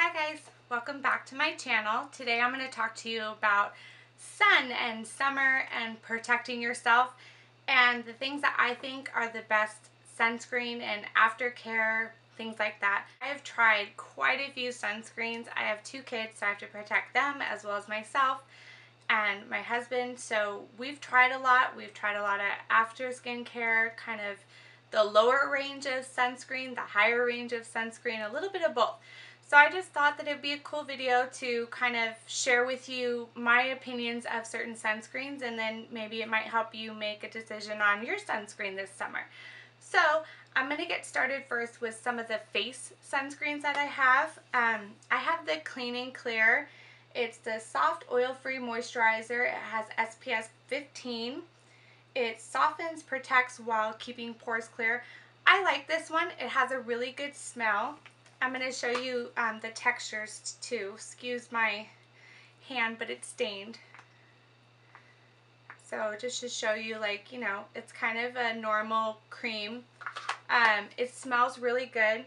Hi guys, welcome back to my channel. Today I'm going to talk to you about sun and summer and protecting yourself and the things that I think are the best sunscreen and aftercare, things like that. I have tried quite a few sunscreens. I have two kids so I have to protect them as well as myself and my husband so we've tried a lot. We've tried a lot of after skincare, kind of the lower range of sunscreen, the higher range of sunscreen, a little bit of both. So I just thought that it'd be a cool video to kind of share with you my opinions of certain sunscreens and then maybe it might help you make a decision on your sunscreen this summer. So I'm going to get started first with some of the face sunscreens that I have. Um, I have the Clean and Clear. It's the soft oil-free moisturizer. It has SPF 15. It softens, protects while keeping pores clear. I like this one. It has a really good smell. I'm going to show you um, the textures too. Excuse my hand, but it's stained. So just to show you like, you know, it's kind of a normal cream. Um, it smells really good.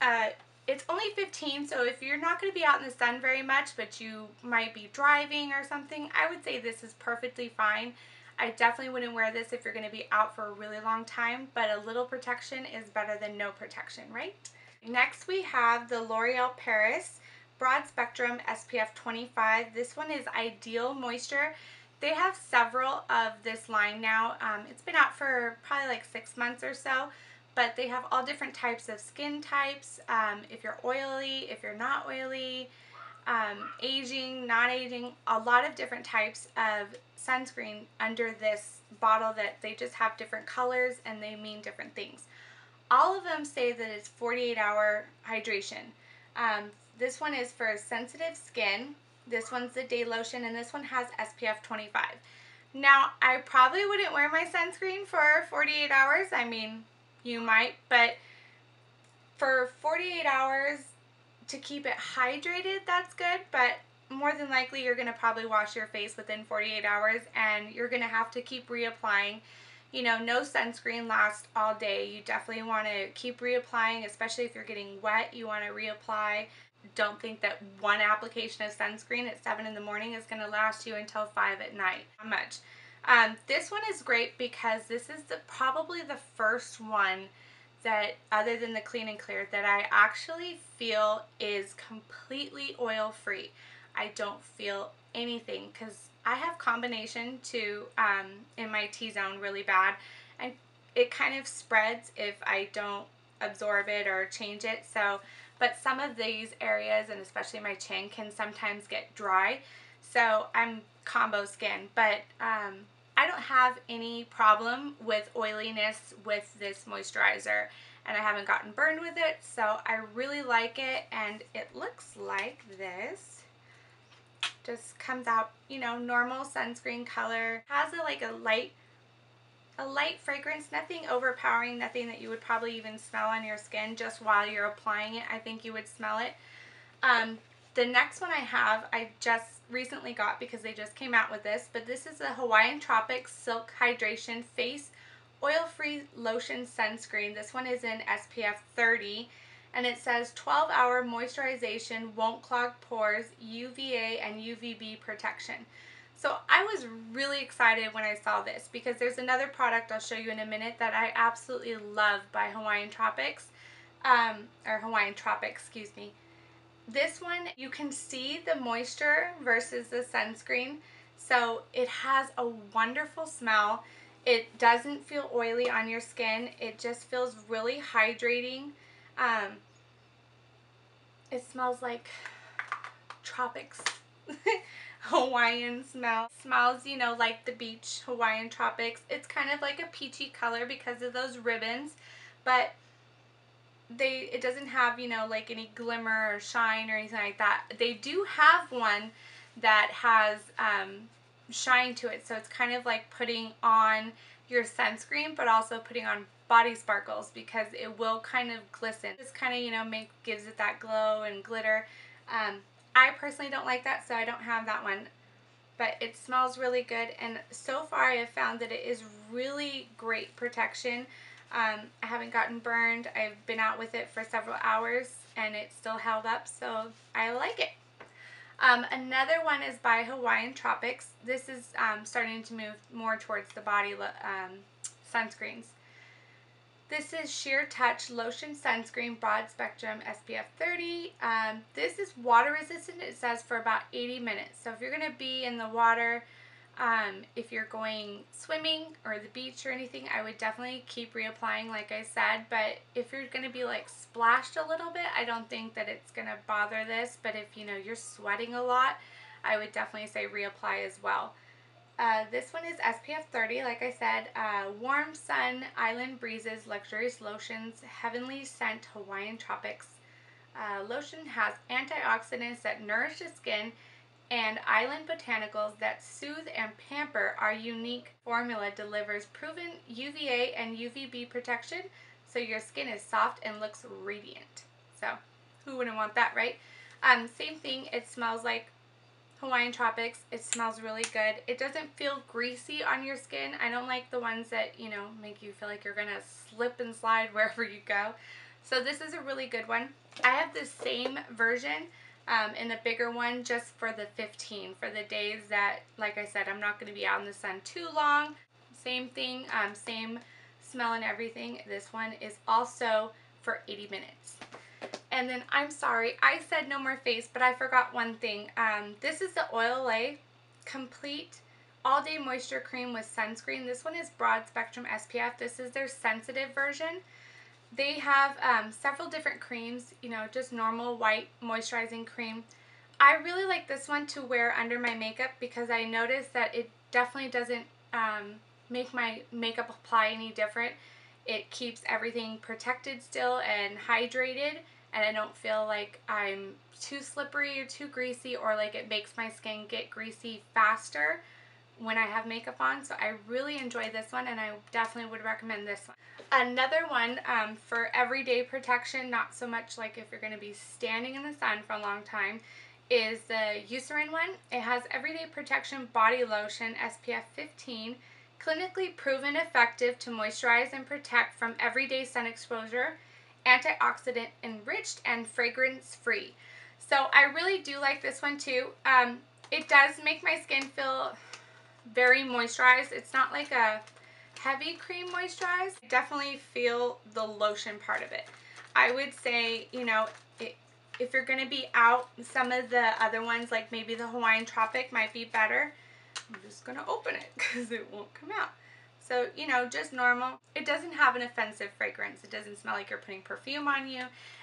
Uh, it's only 15, so if you're not going to be out in the sun very much, but you might be driving or something, I would say this is perfectly fine. I definitely wouldn't wear this if you're going to be out for a really long time, but a little protection is better than no protection, right? Next we have the L'Oreal Paris Broad Spectrum SPF 25. This one is Ideal Moisture. They have several of this line now. Um, it's been out for probably like six months or so, but they have all different types of skin types. Um, if you're oily, if you're not oily, um, aging, not aging, a lot of different types of sunscreen under this bottle that they just have different colors and they mean different things all of them say that it's 48 hour hydration. Um, this one is for sensitive skin. This one's the day lotion and this one has SPF 25. Now, I probably wouldn't wear my sunscreen for 48 hours. I mean, you might, but for 48 hours to keep it hydrated, that's good, but more than likely you're going to probably wash your face within 48 hours and you're going to have to keep reapplying you know, no sunscreen lasts all day. You definitely want to keep reapplying, especially if you're getting wet, you want to reapply. Don't think that one application of sunscreen at 7 in the morning is going to last you until 5 at night. How much? Um, this one is great because this is the probably the first one that, other than the Clean and Clear, that I actually feel is completely oil-free. I don't feel anything because I have combination too um, in my T-zone really bad. And it kind of spreads if I don't absorb it or change it so but some of these areas and especially my chin can sometimes get dry. So I'm combo skin but um, I don't have any problem with oiliness with this moisturizer and I haven't gotten burned with it so I really like it and it looks like this just comes out, you know, normal sunscreen color. Has a like a light a light fragrance, nothing overpowering, nothing that you would probably even smell on your skin just while you're applying it. I think you would smell it. Um, the next one I have, I just recently got because they just came out with this, but this is the Hawaiian Tropics Silk Hydration Face Oil-Free Lotion Sunscreen. This one is in SPF 30 and it says 12 hour moisturization, won't clog pores, UVA and UVB protection. So I was really excited when I saw this because there's another product I'll show you in a minute that I absolutely love by Hawaiian Tropics, um, or Hawaiian Tropics, excuse me. This one, you can see the moisture versus the sunscreen. So it has a wonderful smell. It doesn't feel oily on your skin. It just feels really hydrating. Um, it smells like tropics. Hawaiian smell. Smells, you know, like the beach, Hawaiian tropics. It's kind of like a peachy color because of those ribbons, but they it doesn't have, you know, like any glimmer or shine or anything like that. They do have one that has um, shine to it, so it's kind of like putting on your sunscreen, but also putting on body sparkles because it will kind of glisten. This kind of, you know, make gives it that glow and glitter. Um, I personally don't like that, so I don't have that one. But it smells really good, and so far I have found that it is really great protection. Um, I haven't gotten burned. I've been out with it for several hours and it still held up, so I like it. Um, another one is by Hawaiian Tropics. This is um, starting to move more towards the body um, sunscreens. This is Sheer Touch Lotion Sunscreen Broad Spectrum SPF 30. Um, this is water resistant, it says, for about 80 minutes. So if you're going to be in the water, um, if you're going swimming or the beach or anything, I would definitely keep reapplying like I said. But if you're going to be like splashed a little bit, I don't think that it's going to bother this. But if you know you're sweating a lot, I would definitely say reapply as well. Uh, this one is SPF 30, like I said. Uh, Warm Sun Island Breezes Luxurious Lotions Heavenly Scent Hawaiian Tropics. Uh, lotion has antioxidants that nourish the skin and Island Botanicals that soothe and pamper. Our unique formula delivers proven UVA and UVB protection so your skin is soft and looks radiant. So, who wouldn't want that, right? Um, same thing, it smells like Hawaiian Tropics. It smells really good. It doesn't feel greasy on your skin. I don't like the ones that, you know, make you feel like you're going to slip and slide wherever you go. So this is a really good one. I have the same version um, in a bigger one just for the 15, for the days that, like I said, I'm not going to be out in the sun too long. Same thing, um, same smell and everything. This one is also for 80 minutes. And then, I'm sorry, I said no more face, but I forgot one thing. Um, this is the Olay Complete All Day Moisture Cream with Sunscreen. This one is Broad Spectrum SPF. This is their sensitive version. They have um, several different creams, you know, just normal white moisturizing cream. I really like this one to wear under my makeup because I noticed that it definitely doesn't um, make my makeup apply any different. It keeps everything protected still and hydrated and I don't feel like I'm too slippery or too greasy or like it makes my skin get greasy faster when I have makeup on. So I really enjoy this one and I definitely would recommend this one. Another one um, for everyday protection, not so much like if you're going to be standing in the sun for a long time, is the Eucerin one. It has everyday protection body lotion SPF 15 clinically proven effective to moisturize and protect from everyday sun exposure antioxidant enriched and fragrance free. So I really do like this one too. Um, it does make my skin feel very moisturized. It's not like a heavy cream moisturize. I definitely feel the lotion part of it. I would say, you know, it, if you're going to be out, some of the other ones, like maybe the Hawaiian Tropic might be better. I'm just going to open it because it won't come out. So, you know, just normal. It doesn't have an offensive fragrance. It doesn't smell like you're putting perfume on you.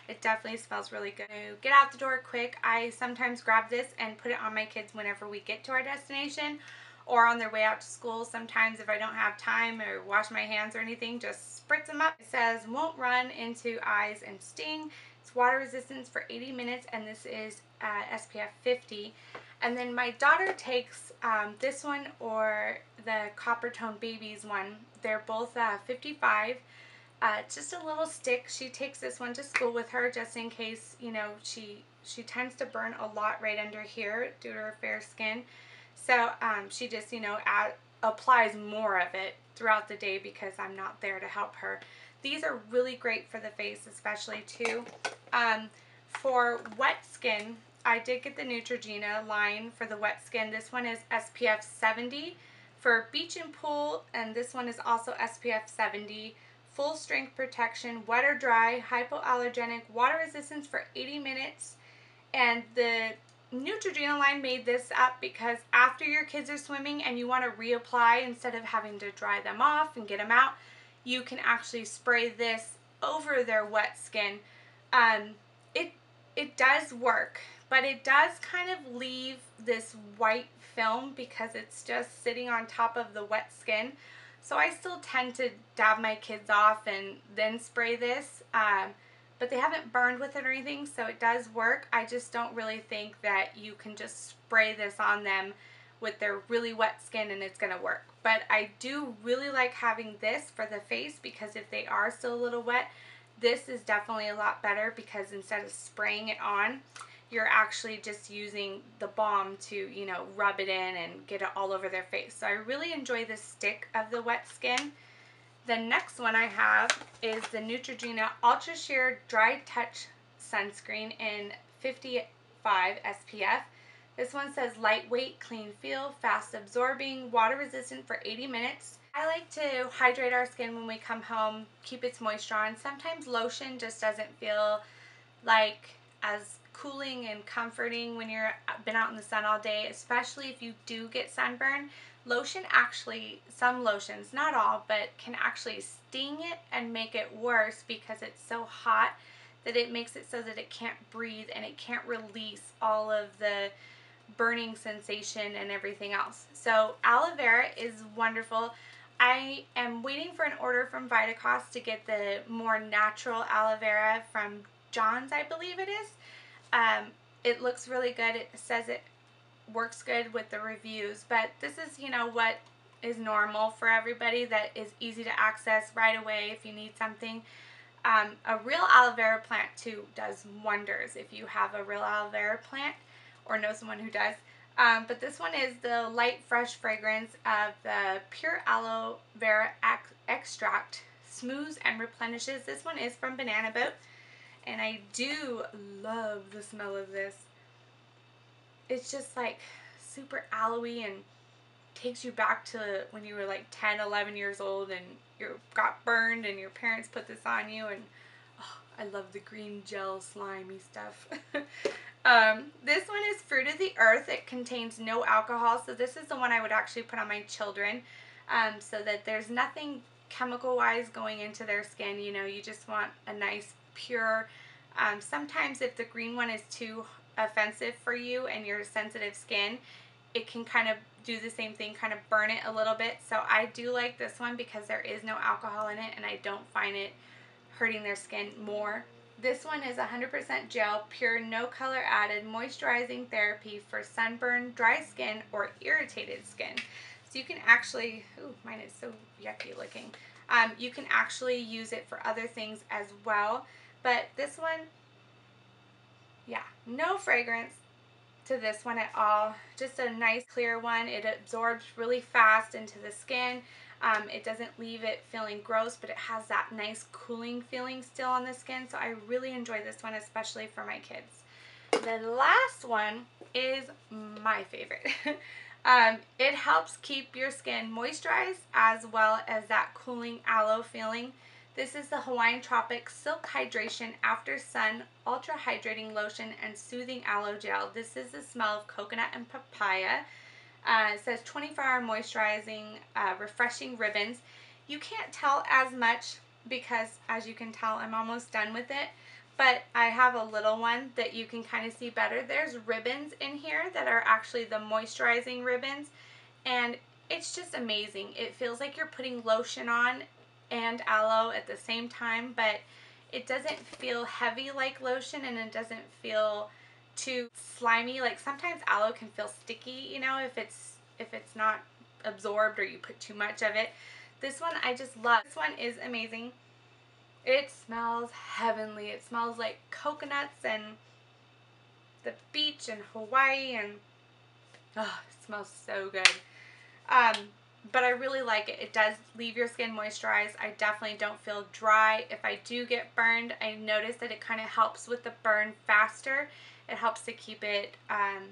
It definitely smells really good. Get out the door quick. I sometimes grab this and put it on my kids whenever we get to our destination or on their way out to school. Sometimes if I don't have time or wash my hands or anything, just spritz them up. It says won't run into eyes and sting. It's water resistance for 80 minutes and this is uh, SPF 50. And then my daughter takes um, this one or the Coppertone Babies one. They're both uh, 55. Uh, just a little stick. She takes this one to school with her just in case, you know, she she tends to burn a lot right under here due to her fair skin. So um, she just, you know, add, applies more of it throughout the day because I'm not there to help her. These are really great for the face especially too. Um, for wet skin, I did get the Neutrogena line for the wet skin. This one is SPF 70 for beach and pool, and this one is also SPF 70. Full strength protection, wet or dry, hypoallergenic, water resistance for 80 minutes. And the Neutrogena line made this up because after your kids are swimming and you want to reapply instead of having to dry them off and get them out, you can actually spray this over their wet skin. Um, it it does work but it does kind of leave this white film because it's just sitting on top of the wet skin. So I still tend to dab my kids off and then spray this. Um, but they haven't burned with it or anything, so it does work. I just don't really think that you can just spray this on them with their really wet skin and it's going to work. But I do really like having this for the face because if they are still a little wet, this is definitely a lot better because instead of spraying it on, you're actually just using the balm to, you know, rub it in and get it all over their face. So I really enjoy the stick of the wet skin. The next one I have is the Neutrogena Ultra Sheer Dry Touch Sunscreen in 55 SPF. This one says lightweight, clean feel, fast absorbing, water resistant for 80 minutes. I like to hydrate our skin when we come home, keep its moisture on. Sometimes lotion just doesn't feel like as cooling and comforting when you're uh, been out in the sun all day, especially if you do get sunburn. Lotion actually, some lotions, not all, but can actually sting it and make it worse because it's so hot that it makes it so that it can't breathe and it can't release all of the burning sensation and everything else. So aloe vera is wonderful. I am waiting for an order from Vitacost to get the more natural aloe vera from John's, I believe it is. Um, it looks really good. It says it works good with the reviews, but this is, you know, what is normal for everybody that is easy to access right away if you need something. Um, a real aloe vera plant too does wonders if you have a real aloe vera plant or know someone who does. Um, but this one is the light fresh fragrance of the pure aloe vera extract smooths and replenishes. This one is from Banana Boat and I do love the smell of this. It's just like super aloey and takes you back to when you were like 10, 11 years old and you got burned and your parents put this on you and oh, I love the green gel slimy stuff. Um, this one is Fruit of the Earth. It contains no alcohol, so this is the one I would actually put on my children um, so that there's nothing chemical-wise going into their skin. You know, you just want a nice, pure, um, sometimes if the green one is too offensive for you and your sensitive skin, it can kind of do the same thing, kind of burn it a little bit. So I do like this one because there is no alcohol in it and I don't find it hurting their skin more this one is 100% gel, pure, no color added, moisturizing therapy for sunburn, dry skin, or irritated skin. So you can actually, ooh, mine is so yucky looking. Um, you can actually use it for other things as well. But this one, yeah, no fragrance to this one at all. Just a nice clear one. It absorbs really fast into the skin. Um, it doesn't leave it feeling gross, but it has that nice cooling feeling still on the skin. So I really enjoy this one, especially for my kids. The last one is my favorite. um, it helps keep your skin moisturized as well as that cooling aloe feeling. This is the Hawaiian Tropic Silk Hydration After Sun Ultra Hydrating Lotion and Soothing Aloe Gel. This is the smell of coconut and papaya. Uh, it says 24 hour moisturizing, uh, refreshing ribbons. You can't tell as much because as you can tell I'm almost done with it. But I have a little one that you can kind of see better. There's ribbons in here that are actually the moisturizing ribbons. And it's just amazing. It feels like you're putting lotion on and aloe at the same time. But it doesn't feel heavy like lotion and it doesn't feel too slimy. Like sometimes aloe can feel sticky, you know, if it's if it's not absorbed or you put too much of it. This one I just love. This one is amazing. It smells heavenly. It smells like coconuts and the beach and Hawaii and oh, it smells so good. Um, but I really like it. It does leave your skin moisturized. I definitely don't feel dry. If I do get burned, I notice that it kind of helps with the burn faster it helps to keep it, um,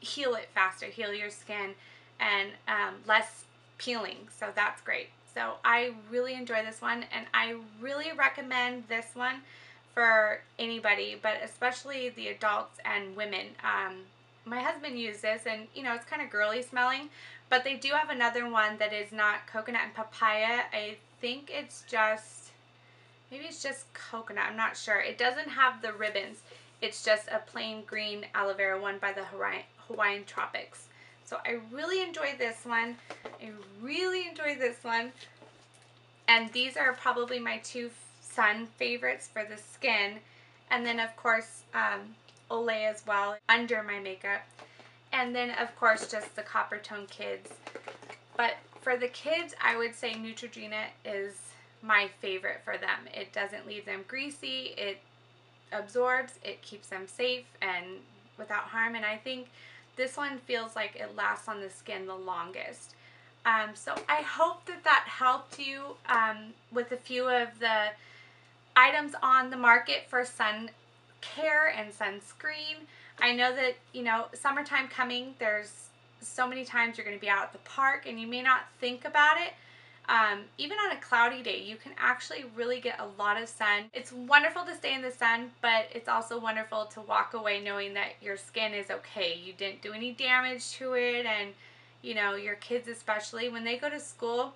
heal it faster, heal your skin, and um, less peeling. So that's great. So I really enjoy this one, and I really recommend this one for anybody, but especially the adults and women. Um, my husband used this, and you know, it's kind of girly smelling, but they do have another one that is not coconut and papaya. I think it's just, maybe it's just coconut. I'm not sure. It doesn't have the ribbons. It's just a plain green aloe vera one by the Hawaiian Tropics. So I really enjoyed this one. I really enjoyed this one. And these are probably my two sun favorites for the skin. And then of course um, Olay as well under my makeup. And then of course just the Coppertone Kids. But for the kids I would say Neutrogena is my favorite for them. It doesn't leave them greasy. It absorbs, it keeps them safe and without harm. And I think this one feels like it lasts on the skin the longest. Um, so I hope that that helped you um, with a few of the items on the market for sun care and sunscreen. I know that, you know, summertime coming, there's so many times you're going to be out at the park and you may not think about it. Um, even on a cloudy day, you can actually really get a lot of sun. It's wonderful to stay in the sun, but it's also wonderful to walk away knowing that your skin is okay. You didn't do any damage to it and, you know, your kids especially, when they go to school,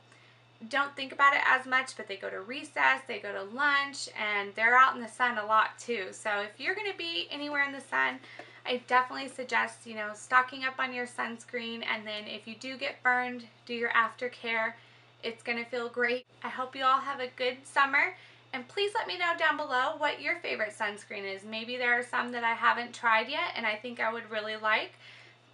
don't think about it as much, but they go to recess, they go to lunch, and they're out in the sun a lot too. So if you're going to be anywhere in the sun, I definitely suggest, you know, stocking up on your sunscreen, and then if you do get burned, do your aftercare. It's going to feel great. I hope you all have a good summer, and please let me know down below what your favorite sunscreen is. Maybe there are some that I haven't tried yet, and I think I would really like.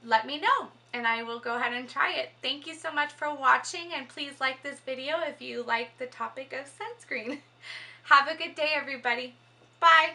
Let me know and I will go ahead and try it. Thank you so much for watching and please like this video if you like the topic of sunscreen. Have a good day everybody. Bye.